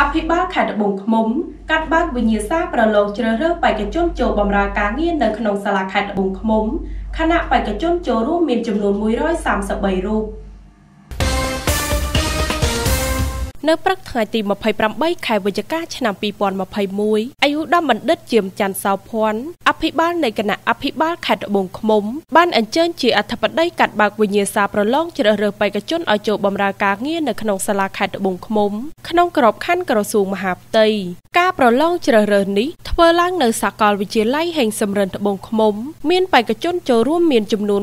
អភិបាលខេត្តត្បូងឃ្មុំកាត់បើកវិញ្ញាសាប្រឡងជ្រើសរើសបេក្ខជនចូលបម្រើការងារនៅក្នុងសាលាខេត្តត្បូងឃ្មុំខណៈបេក្ខជនចូលរួមមានចំនួន133រូប នៅព្រឹកថ្ងៃទី28ខែវិច្ឆិកាឆ្នាំ2021អាយុដំបណ្ឌិតជាមច័ន្ទសោភ័ណ្ឌអភិបាលនៃគណៈអភិបាលខេត្តត្បូងឃ្មុំបានអញ្ជើញជាអធិបតីកាត់បើកវិញ្ញាសាប្រឡងជ្រើសរើសបេក្ខជនឲ្យចូលបម្រើការងារនៅក្នុងសាលាខេត្តត្បូងឃ្មុំក្នុងក្របខ័ណ្ឌក្រសួងមហាផ្ទៃការប្រឡងជ្រើសរើសនេះធ្វើឡើងនៅសាកលវិទ្យាល័យហេងសំរិនត្បូងឃ្មុំមានបេក្ខជនចូលរួមមានចំនួន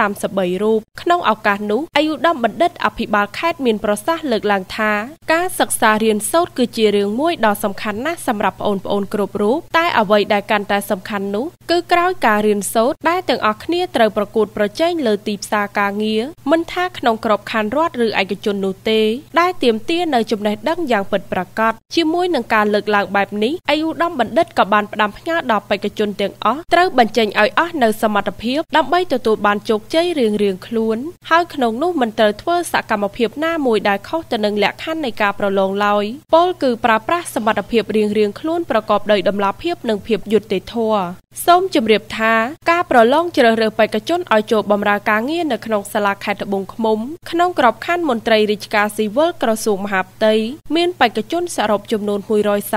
133រូបក្នុងឱកាសនោះអាយុដំបណ្ឌិតអភិបាលខេត្តមានប្រសាសន៍លើកឡើងថាការសិក្សារៀនសូត្រគឺជារឿងមួយដ៏សំខាន់ណាស់សម្រាប់បងប្អូនគ្រប់រូបតែអ្វីដែលកាន់តែសំខាន់នោះគឺក្រោយការរៀនសូត្រដែលទាំងអស់គ្នាត្រូវប្រកួតប្រជែងលើទីផ្សារការងារមិនថាក្នុងក្របខ័ណ្ឌរដ្ឋឬឯកជននោះទេ ដែលទាមទារនៅចំណេះដឹងយ៉ាងពិតប្រាកដជាមួយនឹងការលើកឡើងបែបនេះអាយុដំបណ្ឌិតក៏បានផ្ដាំផ្ញើដល់បេក្ខជនទាំងអស់ត្រូវបញ្ចេញឲ្យអស់នៅសមត្ថភាពដើម្បីទទួលបានជោគជ័យរៀងៗខ្លួនហើយក្នុងនោះមិនត្រូវធ្វើសកម្មភាពណាមួយដែលខុសទៅនឹងលក្ខខណ្ឌនៃការប្រឡងឡើយពលគឺប្រើប្រាស់សមត្ថភាពរៀងៗខ្លួនប្រកបដោយតម្លាភាពនិងភាពយុត្តិធម៌ សូមជម្រាបថាការប្រឡងជ្រើសរើសបេក្ខជនឲ្យចូលបម្រើការងារនៅក្នុងសាលាខេត្តត្បូងឃ្មុំក្នុងក្របខ័ណ្ឌមន្ត្រីរាជការស៊ីវិលក្រសួងមហាផ្ទៃមានបេក្ខជនសរុបចំនួន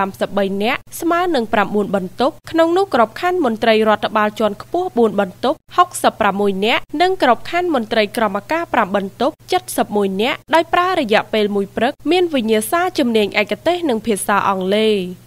133នាក់ស្មើនឹង9បន្ទប់ក្នុងនោះក្របខ័ណ្ឌមន្ត្រីរដ្ឋបាលជាន់ខ្ពស់4បន្ទប់66នាក់និងក្របខ័ណ្ឌមន្ត្រីក្រមការ5បន្ទប់71នាក់ដោយប្រើរយៈពេល1ព្រឹកមានវិញ្ញាសាជំនាញឯកទេសនិងភាសាអង់គ្លេស